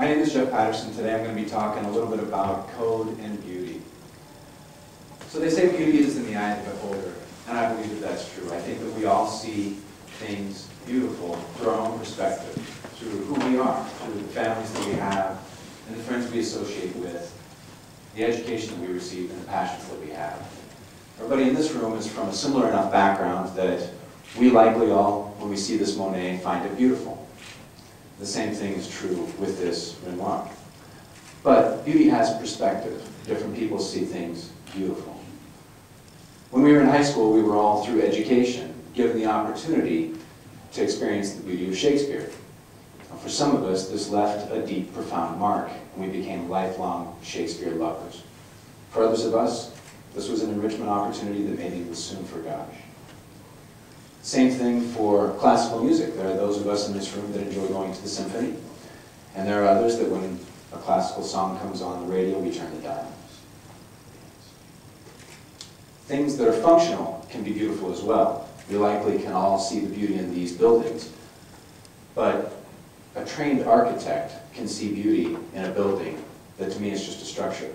My name is Jeff Patterson. Today I'm going to be talking a little bit about code and beauty. So they say beauty is in the eye of the beholder, and I believe that that's true. I think that we all see things beautiful through our own perspective, through who we are, through the families that we have, and the friends we associate with, the education that we receive, and the passions that we have. Everybody in this room is from a similar enough background that we likely all, when we see this Monet, find it beautiful. The same thing is true with this Renoir. But beauty has perspective. Different people see things beautiful. When we were in high school, we were all through education, given the opportunity to experience the beauty of Shakespeare. For some of us, this left a deep, profound mark, and we became lifelong Shakespeare lovers. For others of us, this was an enrichment opportunity that maybe was soon forgotten. Same thing for classical music. There are those of us in this room that enjoy going to the symphony, and there are others that when a classical song comes on the radio, we turn the dial. Things that are functional can be beautiful as well. We likely can all see the beauty in these buildings, but a trained architect can see beauty in a building that to me is just a structure.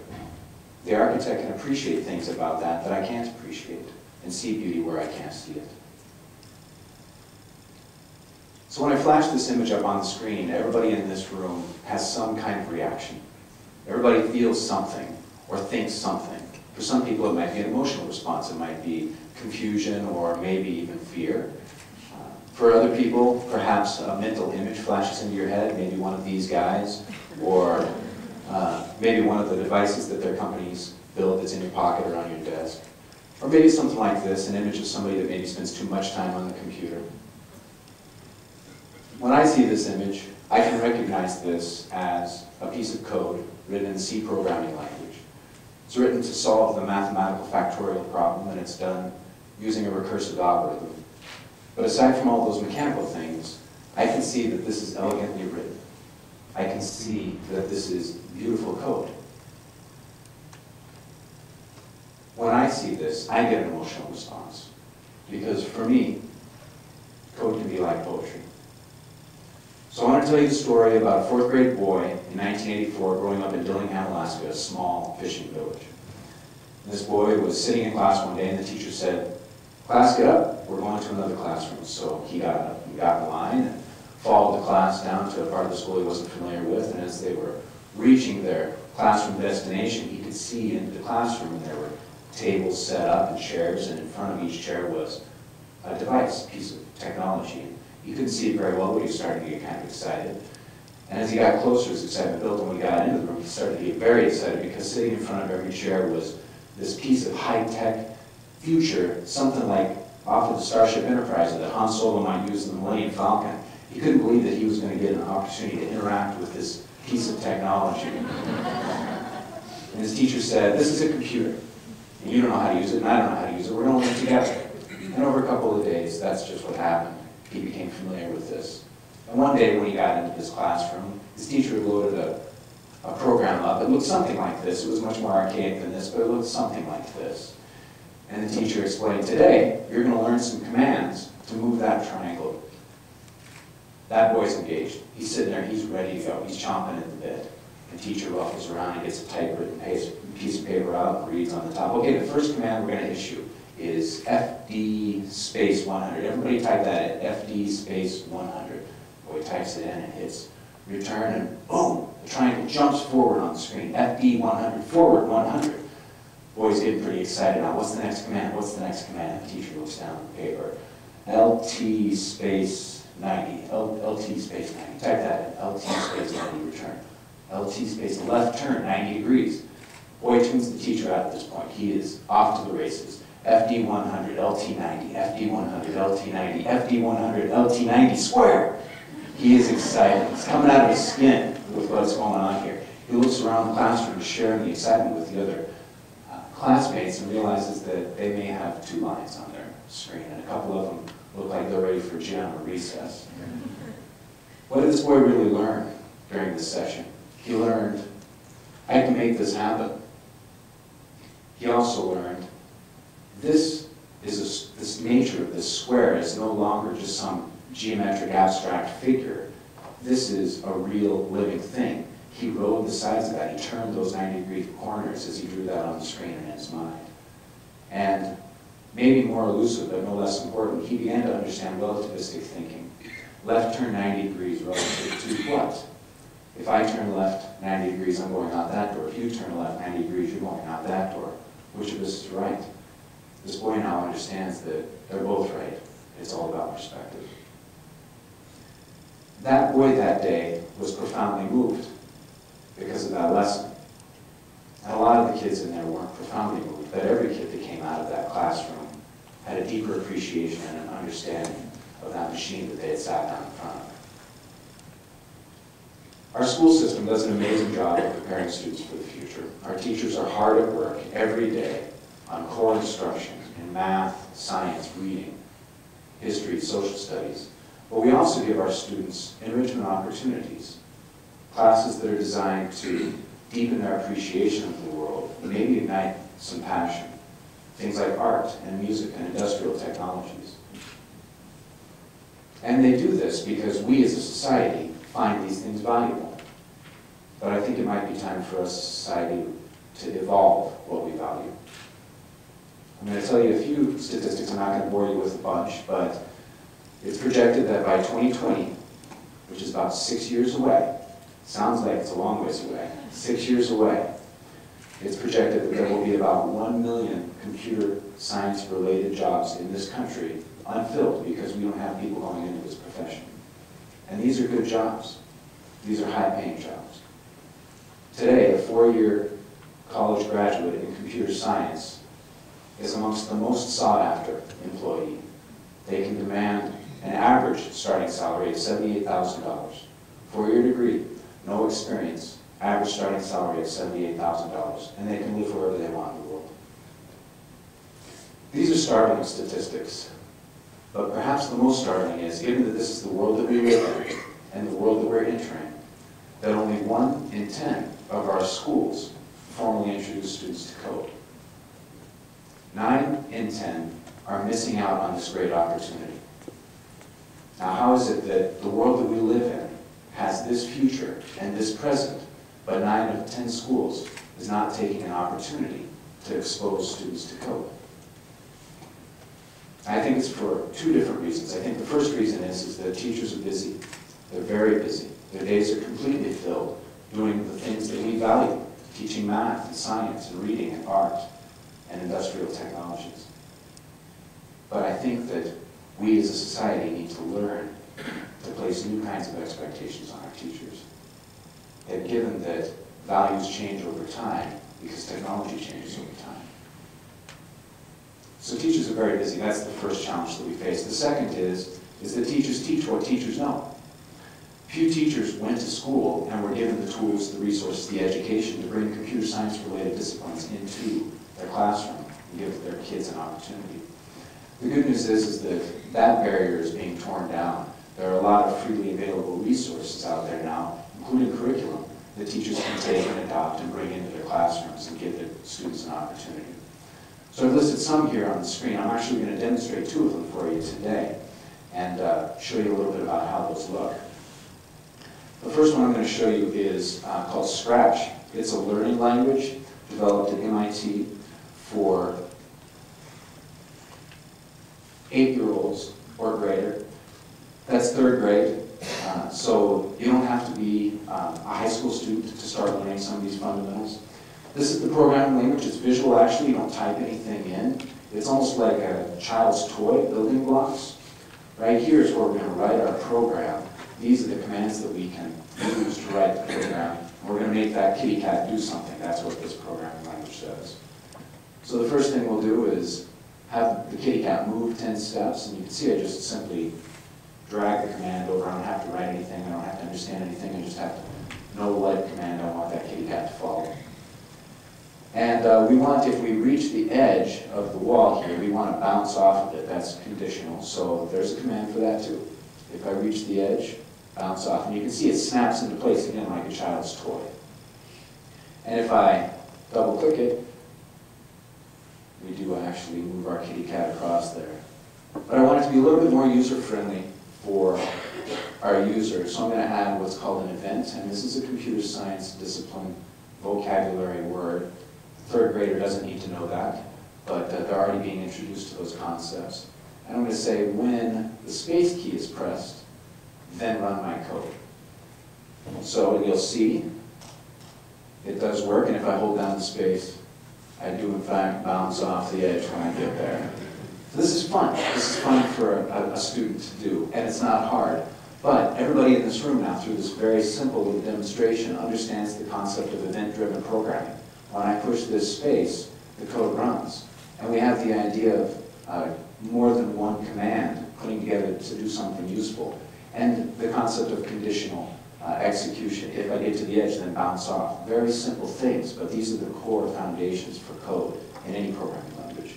The architect can appreciate things about that that I can't appreciate and see beauty where I can't see it. So when I flash this image up on the screen, everybody in this room has some kind of reaction. Everybody feels something or thinks something. For some people, it might be an emotional response. It might be confusion or maybe even fear. For other people, perhaps a mental image flashes into your head, maybe one of these guys, or uh, maybe one of the devices that their companies build that's in your pocket or on your desk. Or maybe something like this, an image of somebody that maybe spends too much time on the computer. When I see this image, I can recognize this as a piece of code written in C programming language. It's written to solve the mathematical factorial problem, and it's done using a recursive algorithm. But aside from all those mechanical things, I can see that this is elegantly written. I can see that this is beautiful code. When I see this, I get an emotional response. Because for me, code can be like poetry. So I want to tell you the story about a fourth grade boy in 1984 growing up in Dillingham, Alaska, a small fishing village. And this boy was sitting in class one day and the teacher said, class get up, we're going to another classroom. So he got up, he got in line and followed the class down to a part of the school he wasn't familiar with. And as they were reaching their classroom destination, he could see into the classroom and there were tables set up and chairs and in front of each chair was a device, a piece of technology. He couldn't see it very well, but he was starting to get kind of excited. And as he got closer, his excitement built, and when he got into the room, he started to get very excited because sitting in front of every chair was this piece of high-tech future, something like off of the Starship Enterprise that Han Solo might use in the Millennium Falcon. He couldn't believe that he was going to get an opportunity to interact with this piece of technology. and his teacher said, this is a computer. And you don't know how to use it, and I don't know how to use it. We're going to learn together. And over a couple of days, that's just what happened he became familiar with this. And one day when he got into this classroom, his teacher loaded a, a program up. It looked something like this. It was much more archaic than this, but it looked something like this. And the teacher explained, today, you're going to learn some commands to move that triangle. That boy's engaged. He's sitting there, he's ready to go. He's chomping at the bit. The teacher ruffles around and gets a typewritten piece of paper out and reads on the top, okay, the first command we're going to issue is FD space 100. Everybody type that in, FD space 100. Boy types it in and hits return and boom, the triangle jumps forward on the screen. FD 100, forward 100. Boy's getting pretty excited now. What's the next command? What's the next command? The teacher looks down at the paper. LT space 90. L, LT space 90. Type that in. LT space 90, return. LT space left turn, 90 degrees. Boy tunes the teacher out at this point. He is off to the races. FD100, LT90, FD100, LT90, FD100, LT90 square. He is excited. He's coming out of his skin with what's going on here. He looks around the classroom, sharing the excitement with the other uh, classmates, and realizes that they may have two lines on their screen, and a couple of them look like they're ready for gym or recess. What did this boy really learn during this session? He learned, I can make this happen. He also learned this is a, this nature of this square is no longer just some geometric abstract figure. This is a real living thing. he rode the sides of that. He turned those 90 degree corners as he drew that on the screen in his mind. And maybe more elusive, but no less important, he began to understand relativistic thinking. Left turn 90 degrees relative to what? If I turn left 90 degrees, I'm going out that door. If you turn left 90 degrees, you're going out that door. Which of us is right? This boy now understands that they're both right. It's all about perspective. That boy that day was profoundly moved because of that lesson. And a lot of the kids in there weren't profoundly moved, but every kid that came out of that classroom had a deeper appreciation and an understanding of that machine that they had sat down in front of. Our school system does an amazing job of preparing students for the future. Our teachers are hard at work every day on core instruction in math, science, reading, history, social studies. But we also give our students enrichment opportunities, classes that are designed to deepen their appreciation of the world, maybe ignite some passion. Things like art and music and industrial technologies. And they do this because we as a society find these things valuable. But I think it might be time for us as a society to evolve what we value. I'm going to tell you a few statistics. I'm not going to bore you with a bunch, but it's projected that by 2020, which is about six years away, sounds like it's a long ways away, six years away, it's projected that there will be about 1 million computer science related jobs in this country unfilled because we don't have people going into this profession. And these are good jobs. These are high paying jobs. Today, a four-year college graduate in computer science is amongst the most sought after employee. They can demand an average starting salary of $78,000. Four-year degree, no experience, average starting salary of $78,000, and they can live wherever they want in the world. These are startling statistics, but perhaps the most startling is, given that this is the world that we live in and the world that we're entering, that only one in 10 of our schools formally introduce students to code. Nine in 10 are missing out on this great opportunity. Now, how is it that the world that we live in has this future and this present, but nine of 10 schools is not taking an opportunity to expose students to code? I think it's for two different reasons. I think the first reason is, is that teachers are busy. They're very busy. Their days are completely filled doing the things that we value, teaching math and science and reading and art and industrial technologies. But I think that we as a society need to learn to place new kinds of expectations on our teachers. And given that values change over time, because technology changes over time. So teachers are very busy. That's the first challenge that we face. The second is, is that teachers teach what teachers know. Few teachers went to school and were given the tools, the resources, the education to bring computer science related disciplines into their classroom and give their kids an opportunity. The good news is, is that that barrier is being torn down. There are a lot of freely available resources out there now, including curriculum, that teachers can take and adopt and bring into their classrooms and give their students an opportunity. So I've listed some here on the screen. I'm actually going to demonstrate two of them for you today and uh, show you a little bit about how those look. The first one I'm going to show you is uh, called Scratch. It's a learning language developed at MIT for eight-year-olds or greater. That's third grade. Uh, so you don't have to be um, a high school student to start learning some of these fundamentals. This is the programming language. It's visual, actually. You don't type anything in. It's almost like a child's toy, building blocks. Right here is where we're going to write our program. These are the commands that we can use to write the program. We're going to make that kitty cat do something. That's what this programming language does. So the first thing we'll do is have the kitty cat move 10 steps, and you can see I just simply drag the command over. I don't have to write anything. I don't have to understand anything. I just have to know the what command I want that kitty cat to follow. And uh, we want, if we reach the edge of the wall here, we want to bounce off of it. That's conditional. So there's a command for that too. If I reach the edge, bounce off. And you can see it snaps into place again like a child's toy. And if I double click it, we do actually move our kitty cat across there. But I want it to be a little bit more user-friendly for our users, So I'm going to add what's called an event, and this is a computer science discipline vocabulary word. The third grader doesn't need to know that, but uh, they're already being introduced to those concepts. And I'm going to say when the space key is pressed, then run my code. So you'll see it does work, and if I hold down the space, I do in fact bounce off the edge when I get there. So this is fun. This is fun for a, a student to do, and it's not hard. But everybody in this room now, through this very simple little demonstration, understands the concept of event-driven programming. When I push this space, the code runs. And we have the idea of uh, more than one command putting together to do something useful. And the concept of conditional execution. If I get to the edge, then bounce off. Very simple things, but these are the core foundations for code in any programming language.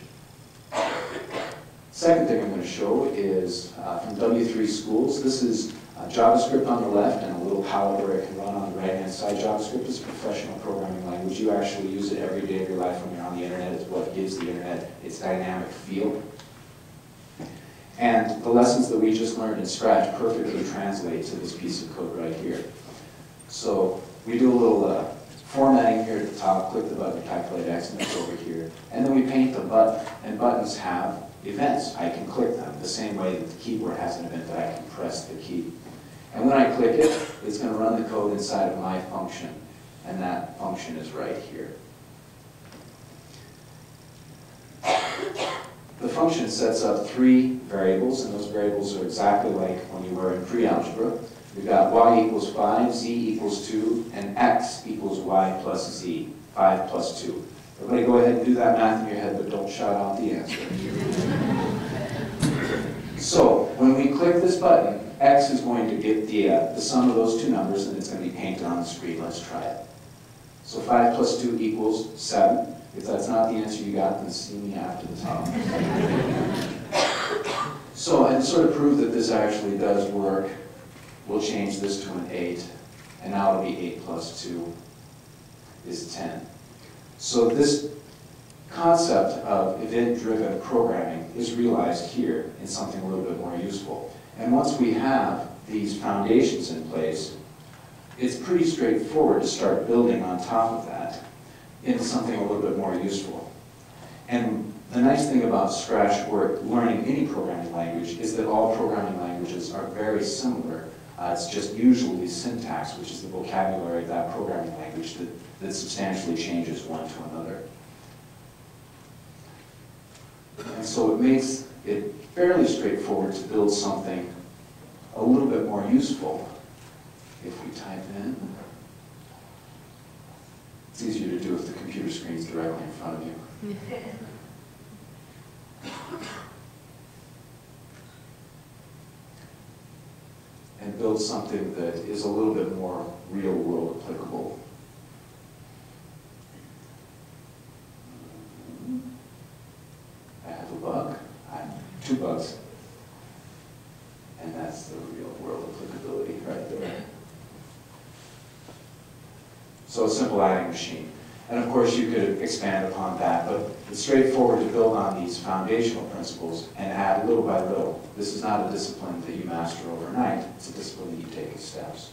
Second thing I'm going to show is uh, from W3 Schools. This is uh, JavaScript on the left and a little where it can run on the right-hand side. JavaScript is a professional programming language. You actually use it every day of your life when you're on the internet. It's what gives the internet its dynamic feel. And the lessons that we just learned in Scratch perfectly translate to this piece of code right here. So we do a little uh, formatting here at the top, click the button, calculate X, and it's over here. And then we paint the button, and buttons have events. I can click them the same way that the keyboard has an event that I can press the key. And when I click it, it's going to run the code inside of my function, and that function is right here. Function sets up three variables, and those variables are exactly like when you were in pre-algebra. We've got y equals 5, z equals 2, and x equals y plus z, 5 plus 2. Everybody go ahead and do that math in your head, but don't shout out the answer. so, when we click this button, x is going to get the, uh, the sum of those two numbers, and it's going to be painted on the screen. Let's try it. So 5 plus 2 equals 7. If that's not the answer you got, then see me after the talk. so, and sort of prove that this actually does work, we'll change this to an 8, and now it'll be 8 plus 2 is 10. So this concept of event-driven programming is realized here in something a little bit more useful. And once we have these foundations in place, it's pretty straightforward to start building on top of that into something a little bit more useful. And the nice thing about Scratch or learning any programming language is that all programming languages are very similar. Uh, it's just usually syntax, which is the vocabulary of that programming language, that, that substantially changes one to another. And so it makes it fairly straightforward to build something a little bit more useful if we type in. It's easier to do if the computer screen's directly in front of you. and build something that is a little bit more real world applicable. I have a bug. I have two bugs. And that's the real world applicability right there. So a simple adding machine. And of course, you could expand upon that, but it's straightforward to build on these foundational principles and add little by little. This is not a discipline that you master overnight. It's a discipline that you take steps.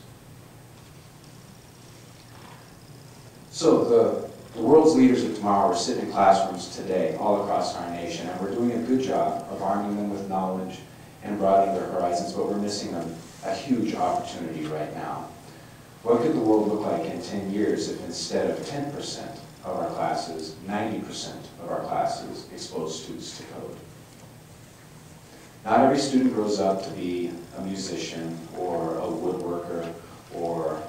So the, the world's leaders of tomorrow are sitting in classrooms today all across our nation, and we're doing a good job of arming them with knowledge and broadening their horizons, but we're missing a, a huge opportunity right now. What could the world look like in 10 years if instead of 10% of our classes, 90% of our classes expose students to code? Not every student grows up to be a musician or a woodworker or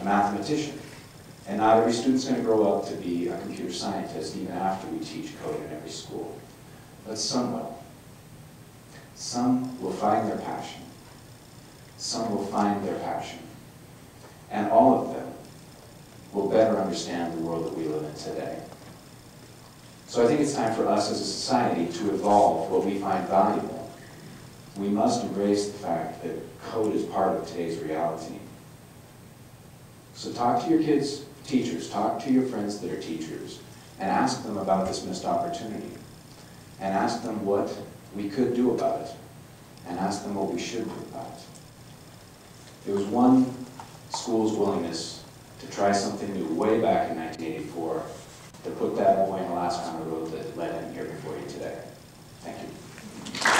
a mathematician. And not every student's going to grow up to be a computer scientist even after we teach code in every school. But some will. Some will find their passion. Some will find their passion and all of them will better understand the world that we live in today. So I think it's time for us as a society to evolve what we find valuable. We must embrace the fact that code is part of today's reality. So talk to your kids' teachers, talk to your friends that are teachers, and ask them about this missed opportunity. And ask them what we could do about it. And ask them what we should do about it. It was one school's willingness to try something new way back in 1984 to put that boy in Alaska on the road that led him here before you today. Thank you.